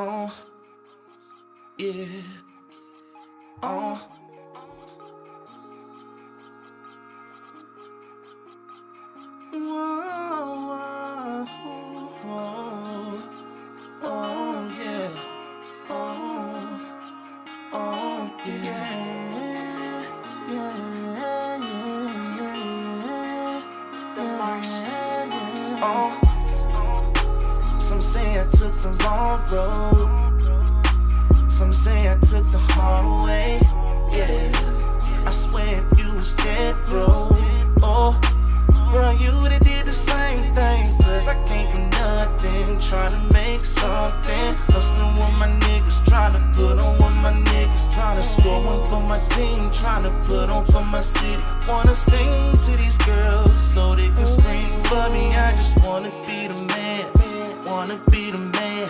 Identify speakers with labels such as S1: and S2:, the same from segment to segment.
S1: Oh, yeah. Oh. Whoa, whoa, whoa. Oh, oh, oh some say I took the long road. Some say I took the hard way. Yeah, I swear if you was dead, bro. Oh, bro, you would've did the same thing. Cause I can't do nothing. Trying to make something. Hustling with my niggas. Trying to put on with my niggas. Trying to score one for my team. Trying to put on for my city. Wanna sing to these Wanna be the man.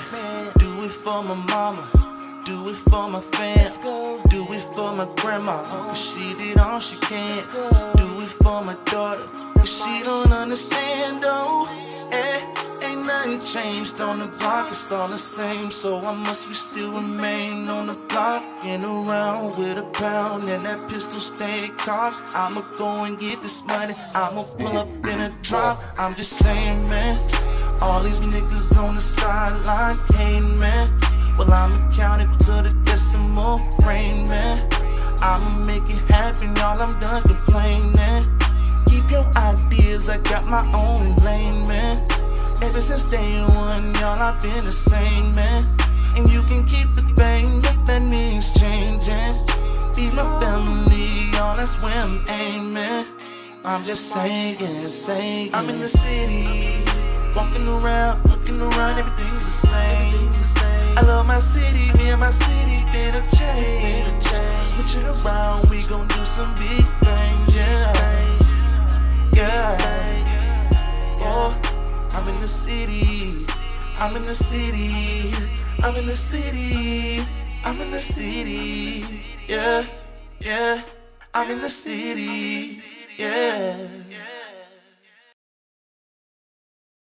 S1: Do it for my mama. Do it for my fam. Do it for my grandma. Cause she did all she can. Do it for my daughter. Cause she don't understand though. Eh, ain't nothing changed on the block. It's all the same. So I must we still remain on the block. And around with a pound and that pistol stay cocked. I'ma go and get this money. I'ma pull up in a drop. I'm just saying, man. All these niggas on the sideline man. Well, I'ma count it to the decimal rain, man. I'ma make it happen, y'all. I'm done complaining. Keep your ideas, I got my own lane, man. Ever since day one, y'all, I've been the same, man. And you can keep the fame if that means changing. Be my family, y'all, that's where I'm aiming. I'm just saying, saying. I'm in the city, walking around, looking around, everything's the same. Everything's the same. I love my city, me and my city been a change. Switch it around, we gon' do some big things, yeah. Yeah. Oh, I'm in the city. I'm in the city. I'm in the city. I'm in the city. Yeah. Yeah. I'm in the city. Yeah.